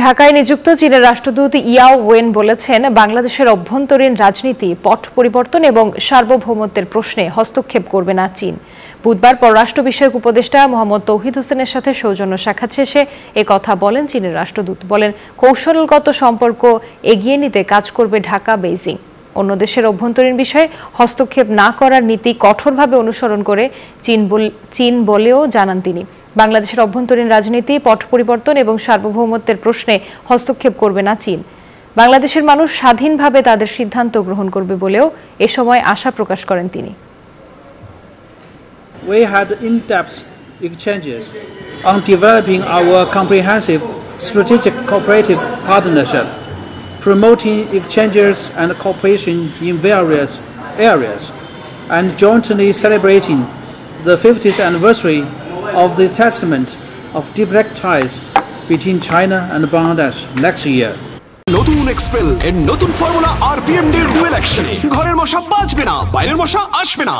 ঢাকায় নিযুক্ত চীনের রাষ্ট্রদূত ইয়াও ওয়েন বলেছেন, বাংলাদেশের অভ্যন্তরীণ রাজনীতি, পট পরিবর্তন এবং সার্বভৌমত্বের প্রশ্নে হস্তক্ষেপ করবে না চীন। বুধবার পররাষ্ট্র বিষয়ক উপদেষ্টা মোহাম্মদ তৌহিদ হোসেনের সাথে সৌজন্য সাক্ষাৎ শেষে কথা বলেন চীনের রাষ্ট্রদূত। বলেন, কৌশলগত সম্পর্ক এগিয়ে নিতে কাজ করবে ঢাকা, বেইজিং। অন্য দেশের অভ্যন্তরীণ বিষয়ে হস্তক্ষেপ না করার নীতি কঠোরভাবে অনুসরণ করে চীন চীন বলেও জানান তিনি। বাংলাদেশের অভ্যন্তরীণ রাজনীতি পট পরিবর্তন এবং সার্বভৌমত্বের প্রশ্নে হস্তক্ষেপ করবে না চীন বাংলাদেশের মানুষ স্বাধীনভাবে তাদের সিদ্ধান্ত গ্রহণ করবে বলেও এ সময় আশা প্রকাশ করেন তিনি We had in-depth exchanges on developing our comprehensive strategic cooperative partnership, promoting exchanges and cooperation in various areas, and jointly celebrating the 50th anniversary of the establishment of direct ties between China and Bangladesh next year. নতুন expel এর নতুন formula RPM ডের dual অ্যাকশনে ঘরের মশা বাঁচবে না বাইরের মশা আসবে না